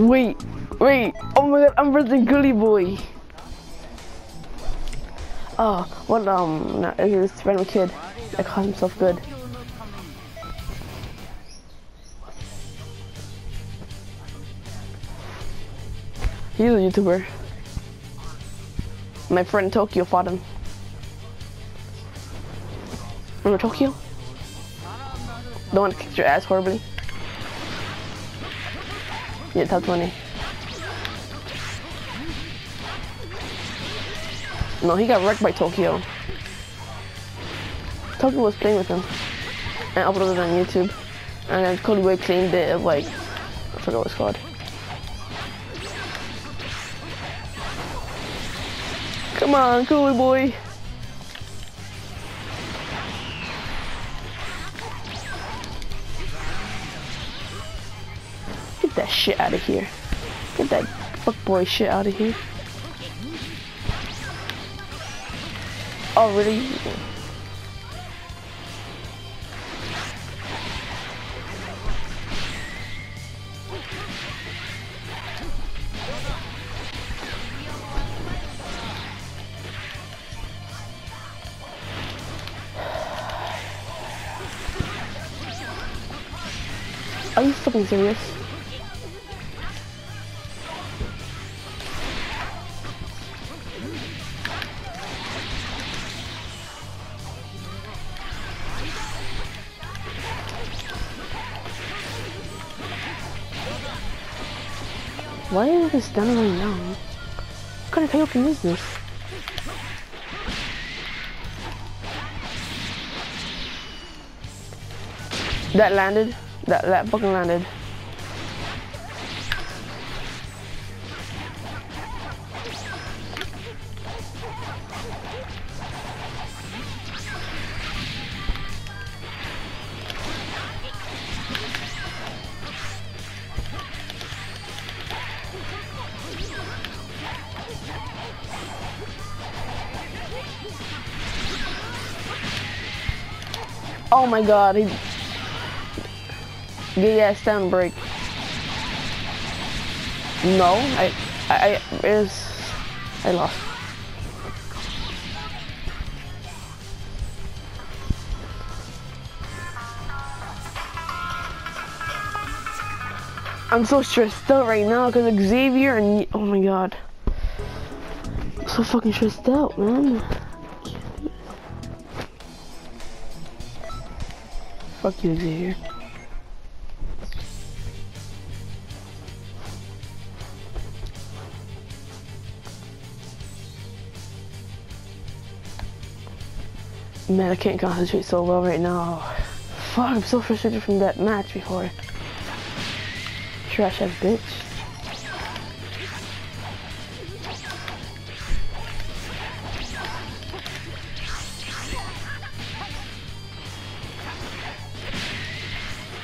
Wait, wait. Oh my god, I'm versus KoollyBoy. Oh, what, um, this random kid that calls himself good. He's a YouTuber. My friend Tokyo fought him. Remember Tokyo? The one that kicked your ass horribly? Yeah, top 20. No, he got wrecked by Tokyo. Tokyo was playing with him and uploaded it on YouTube. And then Cody Way claimed it like, I forgot what it's called. Come on, KoollyBoy. Get that shit out of here. Get that fuck boy shit out of here. Oh, really? Are you fucking serious? Why is this done right now? What kind of token is this? That landed. That that fucking landed. Oh my god, he your ass down break. No, I, I, is, I lost. I'm so stressed out right now because Xavier and oh my god, so fucking stressed out, man. Fuck you, Xavier. Man, I can't concentrate so well right now. Fuck, I'm so frustrated from that match before. Trash ass bitch.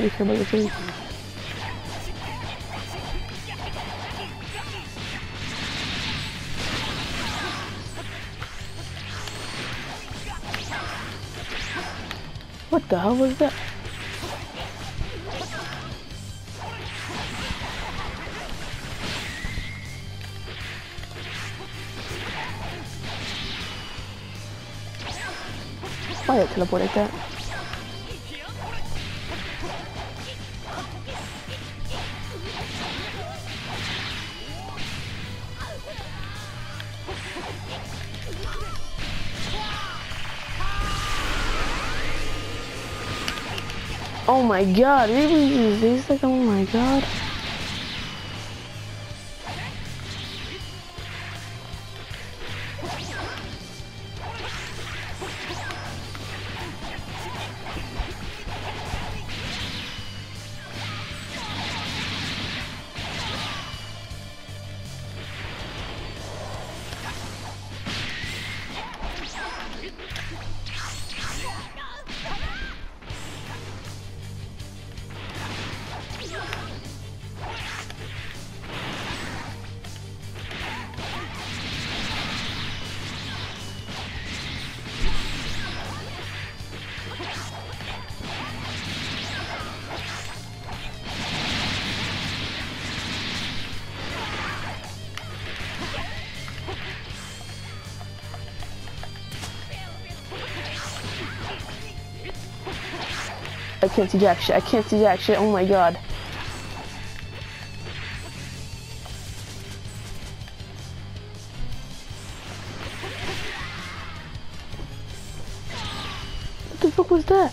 Care about? What the hell was that? Why did it teleport like that? Oh my god, maybe he's like, oh my god. I can't see jack shit. I can't see jack shit. Oh my god. What the fuck was that?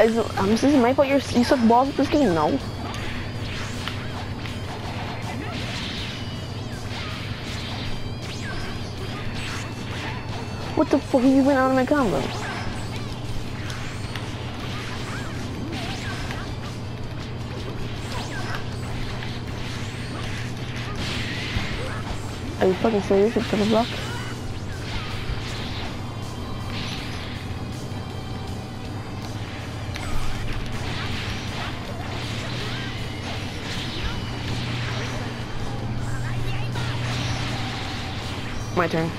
Is, um, is this my fault you suck balls at this game? No. What the fuck? You went out of my combo. Are you fucking serious? It's double block? My turn.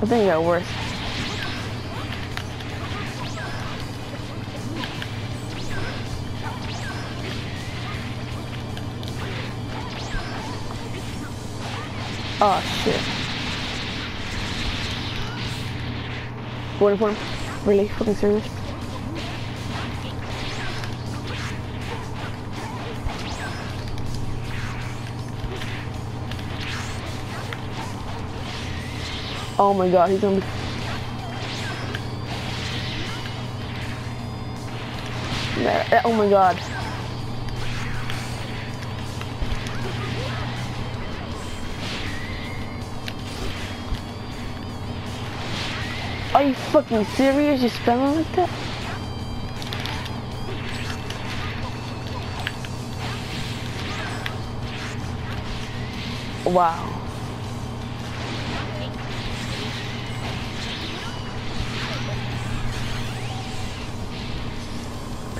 I think it got worse. Oh shit. Going for him. Really fucking serious. Oh my god, he's gonna be. Oh my god. Are you fucking serious? You spamming like that? Wow.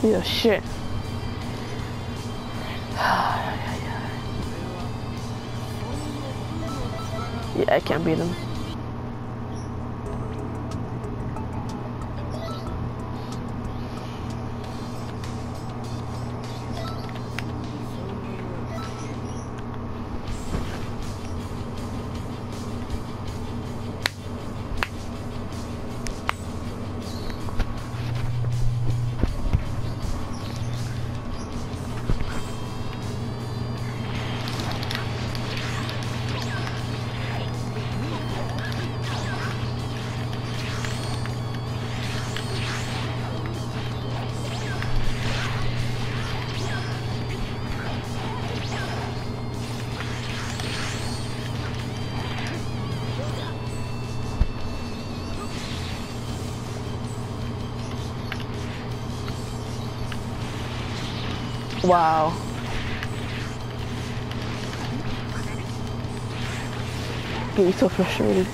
Piece of shit. Yeah, I can't beat him. Wow. Getting so frustrated.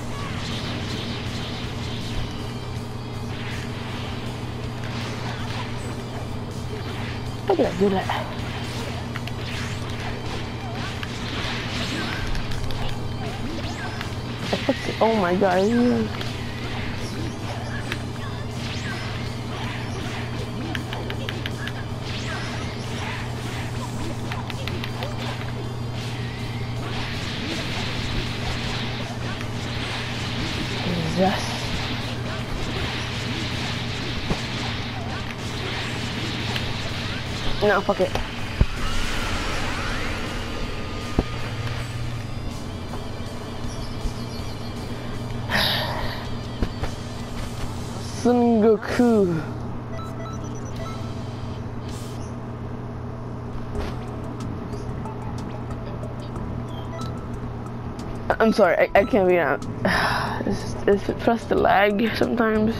How did I do that? Oh my god. Jesus. No, fuck it. Son Goku. I'm sorry, I, I can't be out. It's, it's just the lag sometimes.